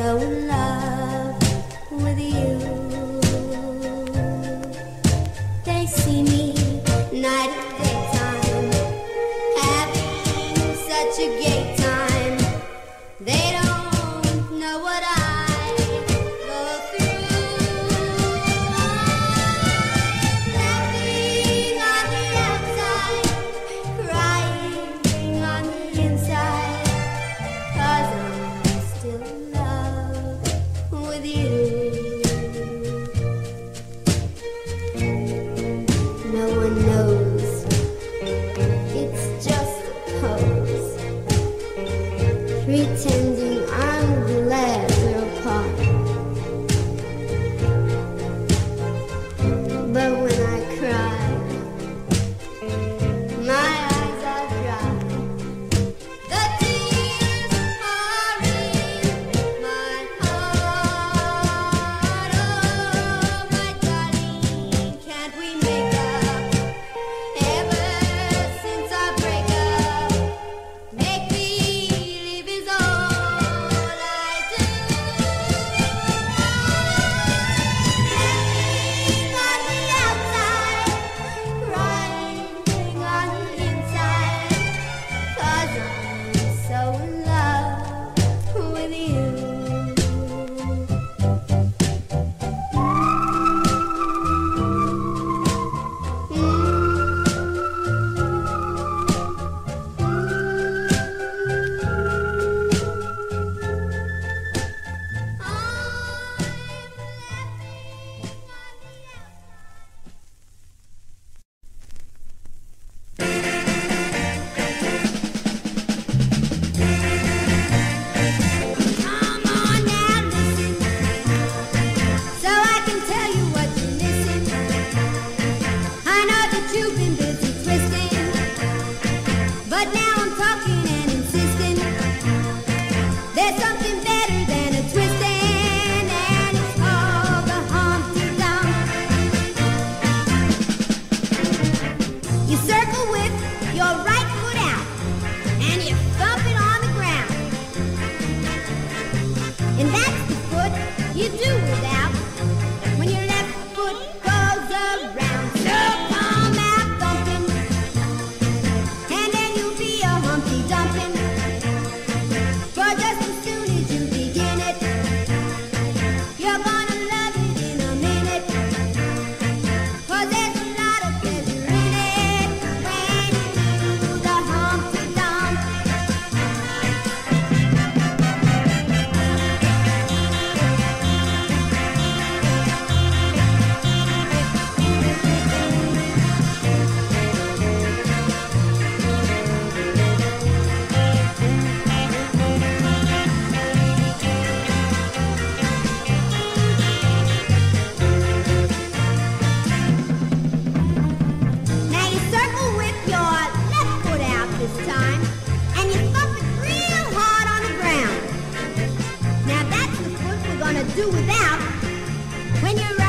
so in love with you. They see me night. pretending I'm glad we're apart. You're right. do without when you're